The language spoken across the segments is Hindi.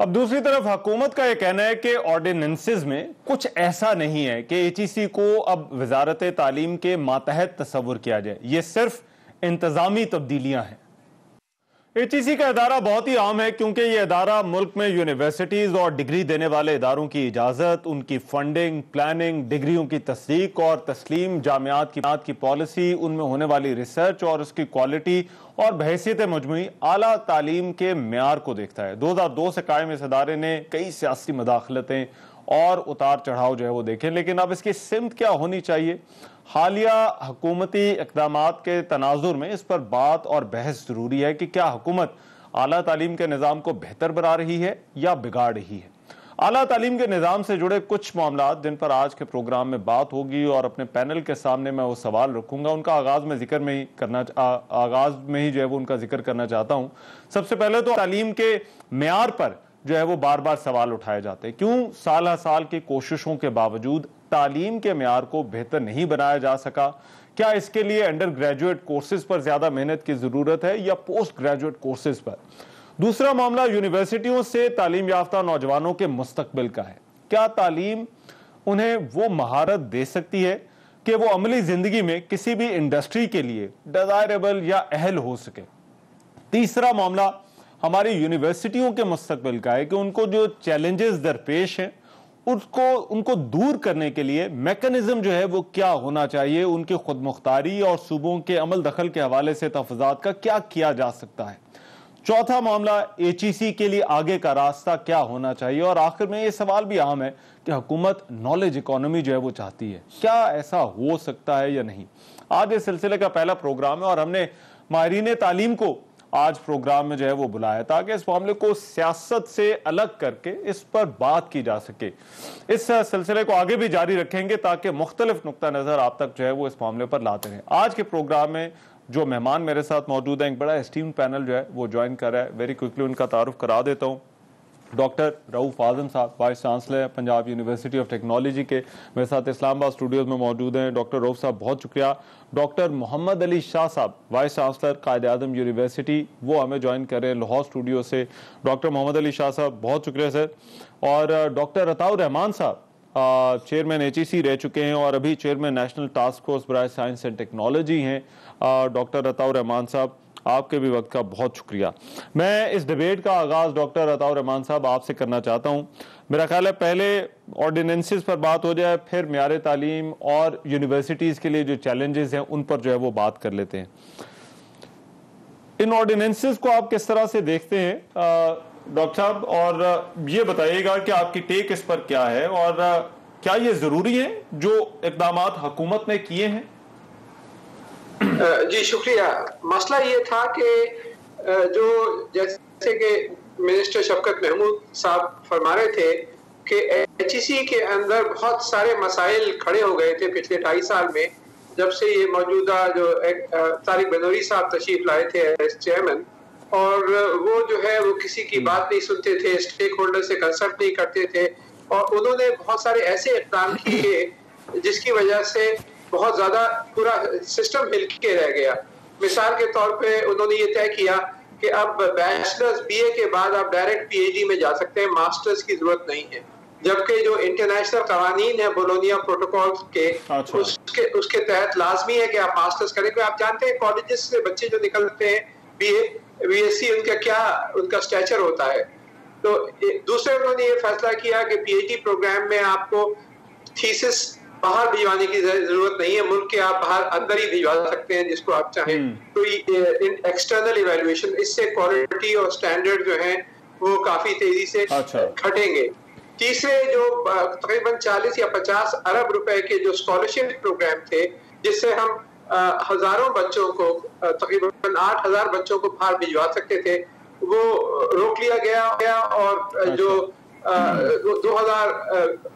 अब दूसरी तरफ़ हुकूमत का यह कहना है कि ऑर्डिनेंसेज में कुछ ऐसा नहीं है कि एच को अब वजारत तालीम के मातहत तस्वुर किया जाए। ये सिर्फ़ इंतजामी तब्दीलियाँ हैं। एच का अदारा बहुत ही आम है क्योंकि ये अदारा मुल्क में यूनिवर्सिटीज़ और डिग्री देने वाले इदारों की इजाज़त, उनकी फंडिंग प्लानिंग डिग्रियों की तस्दीक और तस्लीम, जामियात की की पॉलिसी उनमें होने वाली रिसर्च और उसकी क्वालिटी और बहसीत मजमू आला तालीम के मैार को देखता है। दो हज़ार दो से कायम इस अदारे ने कई सियासी मदाखलतें और उतार चढ़ाव जो है वो देखें लेकिन अब इसकी सिमत क्या होनी चाहिए? हालिया हकूमती इकदाम के तनाजुर में इस पर बात और बहस ज़रूरी है कि क्या हुकूमत अली तालीम के निज़ाम को बेहतर बना रही है या बिगाड़ रही है। अली तालीम के निज़ाम से जुड़े कुछ मामला जिन पर आज के प्रोग्राम में बात होगी और अपने पैनल के सामने मैं वो सवाल रखूँगा, उनका आगाज़ में ज़िक्र में ही करना आगाज़ में ही जो है वो उनका ज़िक्र करना चाहता हूँ। सबसे पहले तो तालीम के मैार पर जो है वो बार बार सवाल उठाए जाते हैं। क्यों साल साल की कोशिशों के बावजूद तालीम के मैार को बेहतर नहीं बनाया जा सका? क्या इसके लिए अंडर ग्रेजुएट कोर्सेज पर ज़्यादा मेहनत की ज़रूरत है या पोस्ट ग्रेजुएट कोर्सेज पर? दूसरा मामला यूनिवर्सिटियों से तालीम याफ्ता नौजवानों के मुस्तकबिल का है। क्या तालीम उन्हें वो महारत दे सकती है कि वो अमली ज़िंदगी में किसी भी इंडस्ट्री के लिए डिजायरेबल या अहल हो सके? तीसरा मामला हमारी यूनिवर्सिटियों के मुस्तबिल का है कि उनको जो चैलेंजेस दरपेश हैं उसको उनको दूर करने के लिए मैकेनिज्म जो है वो क्या होना चाहिए, उनकी खुद मुख्तारी और सूबों के अमल दखल के हवाले से तफजात का क्या किया जा सकता है? चौथा मामला एच के लिए आगे का रास्ता क्या होना चाहिए? और आखिर में ये सवाल भी अहम है कि हुकूमत नॉलेज इकोनॉमी जो है वो चाहती है। क्या ऐसा हो सकता है या नहीं? आज इस सिलसिले का पहला प्रोग्राम है और हमने माहरीन तालीम को आज प्रोग्राम में जो है वो बुलाया ताकि इस मामले को सियासत से अलग करके इस पर बात की जा सके। इस सिलसिले को आगे भी जारी रखेंगे ताकि मुख्तलिफ़ नुकता नज़र आप तक जो है वो इस मामले पर लाते हैं आज के प्रोग्राम में जो मेहमान मेरे साथ मौजूद है, एक बड़ा स्टीम पैनल जो है वो ज्वाइन कर रहा है। वेरी क्विकली उनका तारुफ करा देता हूँ। Doctor Rauf Azam sahab, vice chancellor Punjab university of technology के। मेरे साथ इस्लामाबाद स्टूडियोज में मौजूद हैं डॉक्टर रऊफ साहब, बहुत शुक्रिया। Doctor Mohammad Ali Shah sahab, vice chancellor, Quaid Azam university, वो हमें ज्वाइन कर रहे हैं लाहौर स्टूडियो से। डॉक्टर मोहम्मद अली शाह साहब, बहुत शुक्रिया सर। और डॉक्टर रताउर रहमान साहब चेयरमैन एचईसी रह चुके हैं और अभी चेयरमैन नेशनल टास्क फोर्स बराए साइंस एंड टेक्नोलॉजी हैं। डॉक्टर रताउर रहमान साहब आपके भी वक्त का बहुत शुक्रिया। मैं इस डिबेट का आगाज़ डॉक्टर अताउर रहमान साहब आपसे करना चाहता हूँ। मेरा ख्याल है पहले ऑर्डिनेंसेस पर बात हो जाए, फिर म्यार तालीम और यूनिवर्सिटीज़ के लिए जो चैलेंजेस हैं, उन पर जो है वो बात कर लेते हैं। इन ऑर्डिनेंसेस को आप किस तरह से देखते हैं? डॉक्टर साहब, और ये बताइएगा कि आपकी टेक इस पर क्या है और क्या ये ज़रूरी है जो इकदाम हुकूमत ने किए हैं? जी, शुक्रिया। मसला ये था कि जो जैसे कि मिनिस्टर शफकत महमूद साहब फरमा रहे थे कि एच के अंदर बहुत सारे मसाइल खड़े हो गए थे पिछले ढाई साल में, जब से ये मौजूदा जो तारिक बनौरी साहब तशरीफ़ लाए थे एस चेयरमैन और वो जो है, वो किसी की बात नहीं सुनते थे स्टेक होल्डर से कंसल्ट नहीं करते थे, और उन्होंने बहुत सारे ऐसे इकदाम किए जिसकी वजह से बहुत ज़्यादा पूरा सिस्टम हिल के रह गया। मिसाल के तौर पे उन्होंने ये तय किया कि अब बैचलर्स बीए के बाद आप डायरेक्ट पीएचडी में जा सकते हैं मास्टर्स की ज़रूरत नहीं है। जबकि जो इंटरनेशनल कवानीन है बोलोनिया प्रोटोकॉल के अच्छा। उसके उसके तहत लाजमी है कि आप मास्टर्स करें। क्योंकि आप जानते हैं कॉलेजेस से बच्चे जो निकलते हैं बीए बीएससी उनका क्या उनका स्टैचर होता है। तो दूसरे उन्होंने ये फैसला किया कि पीएचडी प्रोग्राम में आपको थीसिस बाहर भिजवाने की ज़रूरत नहीं है मुल्क के आप बाहर अंदर ही भिजवा सकते हैं जिसको आप चाहें हम्म। तो इन एक्सटर्नल इवेल्युएशन इससे क्वालिटी और स्टैंडर्ड जो है वो काफ़ी तेज़ी से अच्छा। घटेंगे तीसरे जो तकरीबन 40 या 50 अरब रुपए के जो स्कॉलरशिप प्रोग्राम थे जिससे हम हज़ारों बच्चों को तकरीबन आठ हज़ार बच्चों को बाहर भिजवा सकते थे वो रोक लिया गया, गया और अच्छा। जो दो हज़ार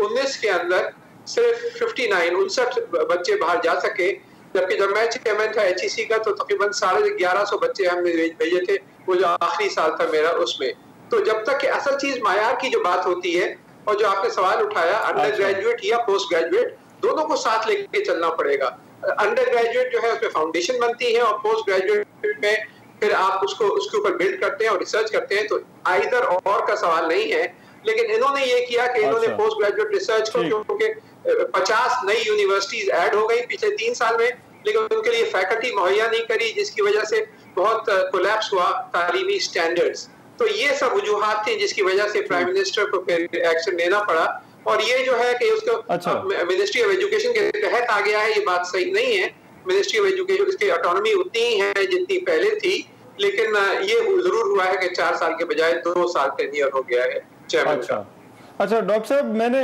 उन्नीस के अंदर सिर्फ़ 59 उनसठ बच्चे बाहर जा सके। जबकि जब मैं चेयरमैन था एच का तो तकरीबन साढ़े ग्यारह सौ बच्चे हमने भेजे थे। वो जो आखिरी साल था मेरा उसमें। तो जब तक कि असल चीज़ मायार की जो बात होती है और जो आपने सवाल उठाया अंडर अच्छा। ग्रेजुएट या पोस्ट ग्रेजुएट दोनों को साथ लेके चलना पड़ेगा। अंडर ग्रेजुएट जो है उसमें फाउंडेशन बनती है और पोस्ट ग्रेजुएट में फिर आप उसको उसके ऊपर बिल्ड करते हैं और रिसर्च करते हैं तो आइदर और का सवाल नहीं है। लेकिन इन्होंने ये किया कि इन्होंने पोस्ट ग्रेजुएट रिसर्च को क्योंकि पचास नई यूनिवर्सिटीज ऐड हो गई पिछले तीन साल में लेकिन उनके लिए फैकल्टी मुहैया नहीं करी जिसकी वजह से बहुत कोलैप्स हुआ तालीमी स्टैंडर्ड्स तो ये सब वजूहत थी जिसकी वजह से प्राइम मिनिस्टर को फिर एक्शन लेना पड़ा। और ये जो है कि उसको अच्छा। मिनिस्ट्री ऑफ़ एजुकेशन के तहत आ गया है ये बात सही नहीं है। मिनिस्ट्री ऑफ़ एजुकेशन इसकी ऑटोनॉमी उतनी ही है जितनी पहले थी लेकिन ये ज़रूर हुआ है कि चार साल के बजाय दो साल टेनियर हो गया है चेयरमैन अच्छा। अच्छा डॉक्टर साहब मैंने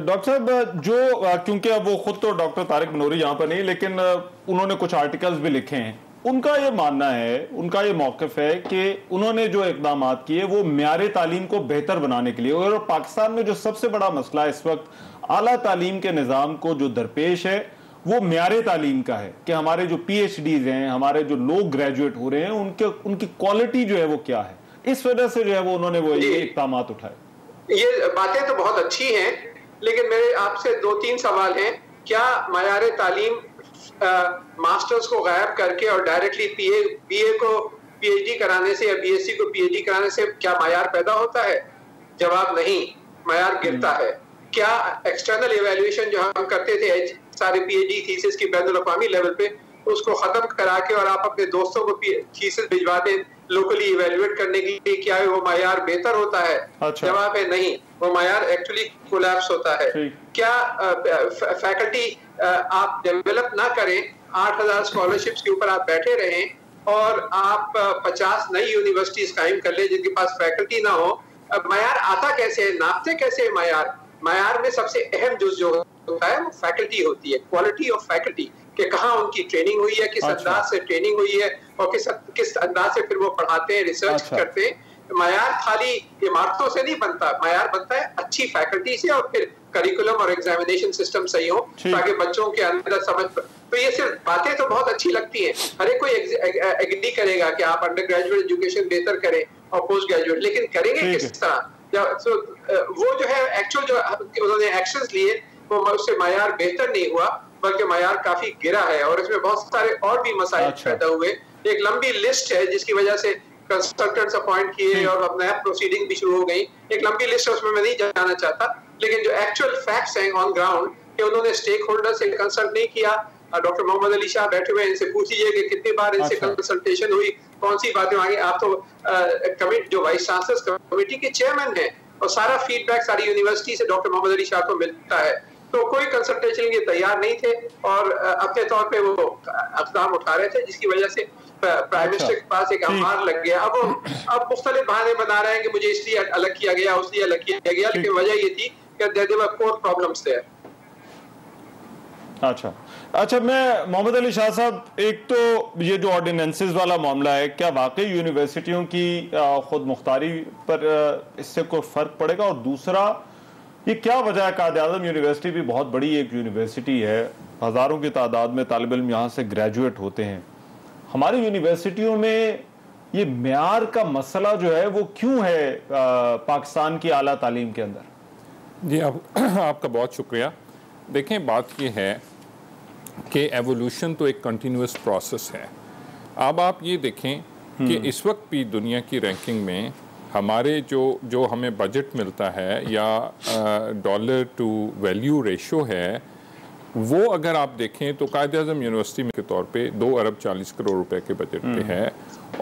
डॉक्टर साहब जो क्योंकि अब वो खुद तो डॉक्टर तारिक मनोरी यहाँ पर नहीं लेकिन उन्होंने कुछ आर्टिकल्स भी लिखे हैं। उनका ये मानना है उनका ये मौकफ है कि उन्होंने जो इकदाम किए वो म्यार तालीम को बेहतर बनाने के लिए और पाकिस्तान में जो सबसे बड़ा मसला इस वक्त आला तालीम के निज़ाम को जो दरपेश है वो म्यार तालीम का है कि हमारे जो पी एच डीज हैं हमारे जो लोग ग्रेजुएट हो रहे हैं उनके उनकी क्वालिटी जो है वो क्या है? इस वजह से जो है वो उन्होंने वो ये इकदाम उठाए। ये बातें तो बहुत अच्छी हैं, लेकिन मेरे आपसे दो तीन सवाल हैं। क्या मैार तालीम मास्टर्स को गायब करके और डायरेक्टली पीए, बीए को पीएचडी कराने से या बीएससी को पीएचडी कराने से क्या मैार पैदा होता है? जवाब नहीं मैार गिरता है। क्या एक्सटर्नल इवेल्युएशन जो हम करते थे, सारे पीएचडी थीसिस की बैन अवी लेवल पे उसको खत्म करा के और आप अपने दोस्तों को थीसिस भिजवा दें लोकली इवेल्युएट करने के लिए क्या है वो मैार बेहतर होता है। अच्छा। जवाब है नहीं वो मैार एक्चुअली कोलैप्स होता है। क्या फैकल्टी आप डेवलप ना करें आठ हज़ार स्कॉलरशिप के ऊपर आप बैठे रहें और आप पचास नई यूनिवर्सिटीज कायम कर ले जिनके पास फैकल्टी ना हो। मैार आता कैसे है नापते कैसे है मैार मैार में सबसे अहम जो जो होता है वो फैकल्टी होती है क्वालिटी ऑफ़ फैकल्टी कि कहाँ उनकी ट्रेनिंग हुई है किस अच्छा। अंदाज से ट्रेनिंग हुई है और किस किस अंदाज से फिर वो पढ़ाते हैं रिसर्च अच्छा। करते हैं। मैार खाली इमारतों से नहीं बनता मैार बनता है अच्छी फैकल्टी से और फिर करिकुलम और एग्जामिनेशन सिस्टम सही हो ताकि बच्चों के अंदर समझ तो ये सिर्फ़ बातें तो बहुत अच्छी लगती हैं। हर एक कोई एग्री करेगा कि आप अंडर ग्रेजुएट एजुकेशन बेहतर करें और पोस्ट ग्रेजुएट लेकिन करेंगे किस तरह? so, वो जो है एक्चुअल जो उन्होंने एक्शन लिए वो उससे मैार बेहतर नहीं हुआ। बल्कि मैार काफ़ी गिरा है और इसमें बहुत सारे और भी मसाइल अच्छा। पैदा हुए। एक लंबी लिस्ट है जिसकी वजह से कंसल्टेंट्स अपॉइंट किए और अब नया प्रोसीडिंग भी शुरू हो गई। एक लंबी लिस्ट है उसमें मैं नहीं जाना चाहता लेकिन जो एक्चुअल फैक्ट्स हैं ऑन ग्राउंड कि उन्होंने स्टेक होल्डर से कंसल्ट नहीं किया डॉक्टर मोहम्मद अली शाह बैठे हुए इनसे पूछिए कि कितनी बार इनसे कंसल्टेशन अच्छा। हुई कौन सी बातें मांगी आप तो कमिट जो वाइस चांसलर कमेटी के चेयरमैन हैं और सारा फीडबैक सारी यूनिवर्सिटी से डॉक्टर मोहम्मद अली शाह को मिलता है। तो कोई कंसल्टेशन के लिए तैयार नहीं थे और अपने तौर पे वो अकदाम उठा रहे थे जिसकी वजह से प्राइम मिनिस्टर अच्छा। के पास एक अमार लग गया। अब अब मुख्तलिफ़ बहाने बना रहे हैं कि मुझे इसलिए अलग किया गया उसलिए अलग किया गया लेकिन वजह ये थी कि कोर प्रॉब्लम्स थे अच्छा। अच्छा मैं मोहम्मद अली शाह साहब एक तो ये जो ऑर्डिनेंसेस वाला मामला है क्या वाकई यूनिवर्सिटियों की खुद मुख्तारी पर इससे कोई फ़र्क पड़ेगा? और दूसरा ये क्या वजह है? कायद आज़म यूनिवर्सिटी भी बहुत बड़ी एक यूनिवर्सिटी है। हज़ारों की तादाद में तालब इम यहाँ से ग्रेजुएट होते हैं। हमारी यूनिवर्सिटियों में ये म्यार का मसला जो है वो क्यों है आ, पाकिस्तान की आला तालीम के अंदर? जी आप, आपका बहुत शुक्रिया। देखें बात ये है कि एवोल्यूशन तो एक कंटिन्यूस प्रोसेस है। अब आप ये देखें कि हम्म। इस वक्त भी दुनिया की रैंकिंग में हमारे जो जो हमें बजट मिलता है या डॉलर टू वैल्यू रेशो है वो अगर आप देखें तो कायद अजम यूनिवर्सिटी के तौर पे दो अरब चालीस करोड़ रुपए के बजट पे हम्म। है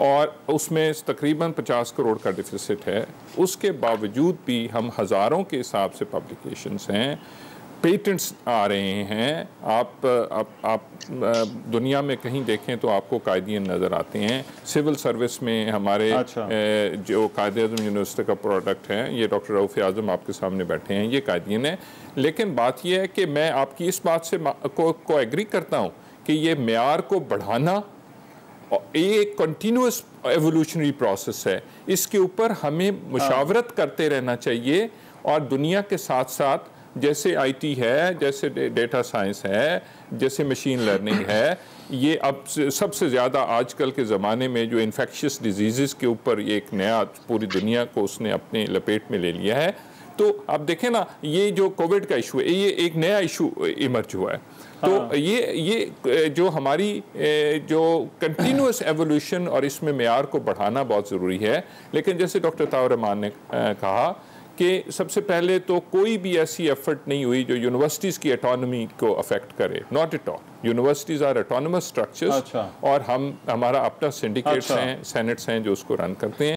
और उसमें तकरीबन पचास करोड़ का डिफिसिट है उसके बावजूद भी हम हज़ारों के हिसाब से पब्लिकेशंस हैं पेटेंट्स आ रहे हैं। आप आप, आप दुनिया में कहीं देखें तो आपको कायदीन नज़र आते हैं। सिविल सर्विस में हमारे अच्छा। जो कायद अजम यूनिवर्सिटी का प्रोडक्ट है ये डॉक्टर रऊफ़ आज़म आपके सामने बैठे हैं ये कायदीन है। लेकिन बात यह है कि मैं आपकी इस बात से को, को एग्री करता हूँ कि ये मैार को बढ़ाना ये एक कंटिन्यूस एवोल्यूशनरी प्रोसेस है। इसके ऊपर हमें मुशावरत करते रहना चाहिए और दुनिया के साथ साथ जैसे आईटी है जैसे डेटा साइंस है जैसे मशीन लर्निंग है ये अब सबसे ज़्यादा आजकल के ज़माने में जो इन्फेक्शियस डिज़ीज़ के ऊपर ये एक नया पूरी दुनिया को उसने अपने लपेट में ले लिया है। तो आप देखें ना ये जो कोविड का इशू है ये एक नया इशू इमर्ज हुआ है। तो हाँ। ये ये जो हमारी जो कंटिन्यूस एवोल्यूशन और इसमें मैार को बढ़ाना बहुत ज़रूरी है। लेकिन जैसे डॉक्टर तावर रहमान ने कहा कि सबसे पहले तो कोई भी ऐसी एफर्ट नहीं हुई जो यूनिवर्सिटीज़ की अटोनमी को अफेक्ट करे. Not at all universities are autonomous structures और हम हमारा अपना सिंडिकेट्स अच्छा। हैं सेनेट्स हैं जो उसको रन करते हैं।